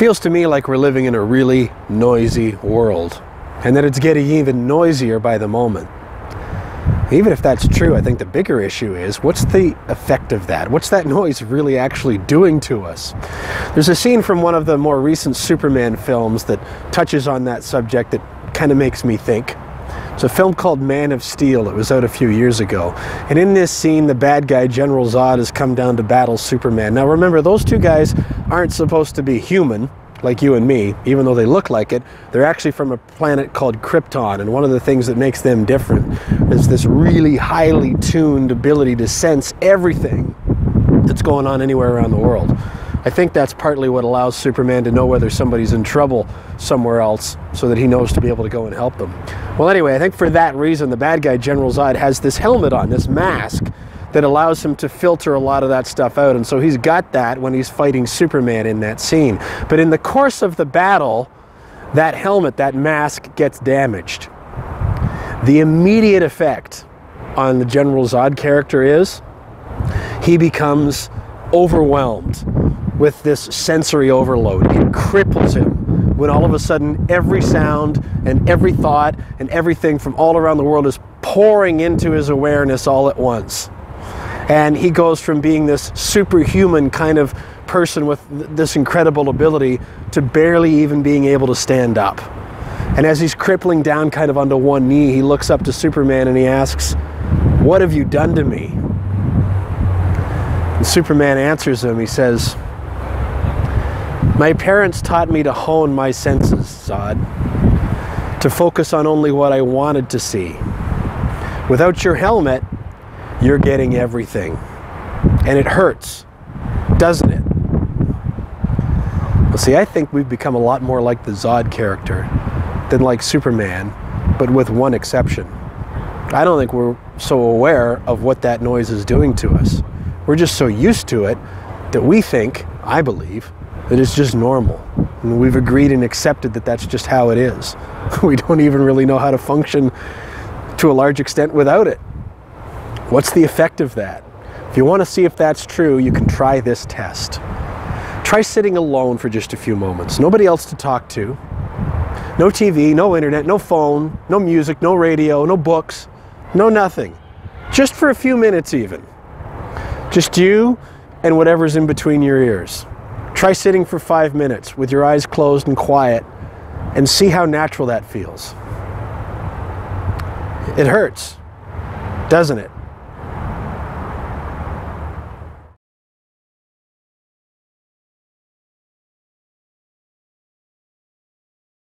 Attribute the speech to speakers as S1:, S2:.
S1: Feels to me like we're living in a really noisy world, and that it's getting even noisier by the moment. Even if that's true, I think the bigger issue is what's the effect of that? What's that noise really actually doing to us? There's a scene from one of the more recent Superman films that touches on that subject that kind of makes me think. It's a film called Man of Steel. It was out a few years ago. And in this scene, the bad guy, General Zod, has come down to battle Superman. Now remember, those two guys aren't supposed to be human like you and me, even though they look like it, they're actually from a planet called Krypton. And one of the things that makes them different is this really highly tuned ability to sense everything that's going on anywhere around the world. I think that's partly what allows Superman to know whether somebody's in trouble somewhere else so that he knows to be able to go and help them. Well, anyway, I think for that reason, the bad guy, General Zod, has this helmet on, this mask, that allows him to filter a lot of that stuff out. And so he's got that when he's fighting Superman in that scene. But in the course of the battle, that helmet, that mask gets damaged. The immediate effect on the General Zod character is he becomes overwhelmed with this sensory overload. It cripples him when all of a sudden every sound and every thought and everything from all around the world is pouring into his awareness all at once. And he goes from being this superhuman kind of person with this incredible ability to barely even being able to stand up. And as he's crippling down kind of onto one knee, he looks up to Superman and he asks, What have you done to me? And Superman answers him, he says, my parents taught me to hone my senses, Zod, to focus on only what I wanted to see. Without your helmet, you're getting everything. And it hurts, doesn't it? Well, see, I think we've become a lot more like the Zod character than like Superman, but with one exception. I don't think we're so aware of what that noise is doing to us. We're just so used to it that we think, I believe, that it's just normal. And we've agreed and accepted that that's just how it is. We don't even really know how to function to a large extent without it. What's the effect of that? If you want to see if that's true, you can try this test. Try sitting alone for just a few moments. Nobody else to talk to. No TV, no internet, no phone, no music, no radio, no books, no nothing. Just for a few minutes even. Just you and whatever's in between your ears. Try sitting for five minutes with your eyes closed and quiet and see how natural that feels. It hurts, doesn't it?